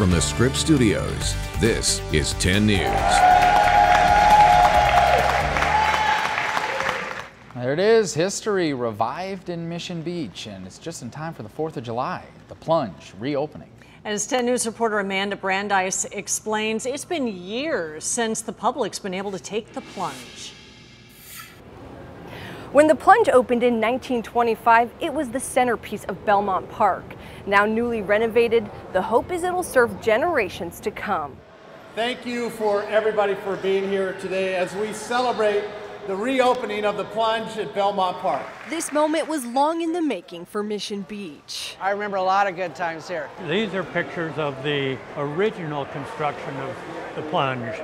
from the Scripps Studios, this is 10 News. There it is, history revived in Mission Beach, and it's just in time for the 4th of July, the plunge reopening. As 10 News reporter Amanda Brandeis explains, it's been years since the public's been able to take the plunge. When the plunge opened in 1925, it was the centerpiece of Belmont Park. Now newly renovated, the hope is it'll serve generations to come. Thank you for everybody for being here today as we celebrate the reopening of the plunge at Belmont Park. This moment was long in the making for Mission Beach. I remember a lot of good times here. These are pictures of the original construction of the plunge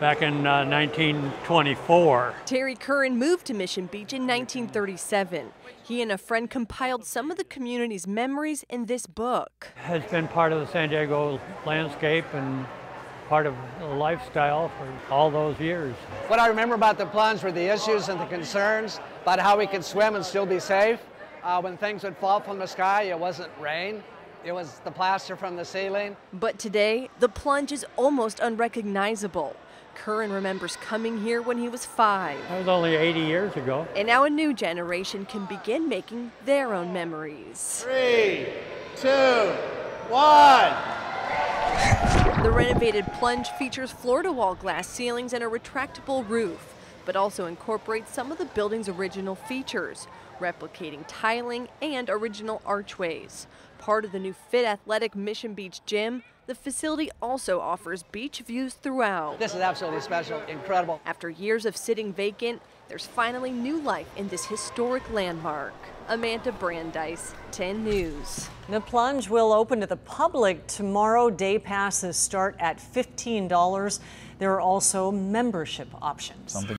back in uh, 1924. Terry Curran moved to Mission Beach in 1937. He and a friend compiled some of the community's memories in this book. It has been part of the San Diego landscape and part of the lifestyle for all those years. What I remember about the plunge were the issues and the concerns about how we could swim and still be safe. Uh, when things would fall from the sky, it wasn't rain. It was the plaster from the ceiling. But today, the plunge is almost unrecognizable. Curran remembers coming here when he was five. That was only 80 years ago. And now a new generation can begin making their own memories. Three, two, one. The renovated plunge features floor-to-wall glass ceilings and a retractable roof, but also incorporates some of the building's original features, replicating tiling and original archways. Part of the new Fit Athletic Mission Beach gym, the facility also offers beach views throughout. This is absolutely special, incredible. After years of sitting vacant, there's finally new life in this historic landmark. Amanda Brandeis, 10 News. The plunge will open to the public tomorrow. Day passes start at $15. There are also membership options. Something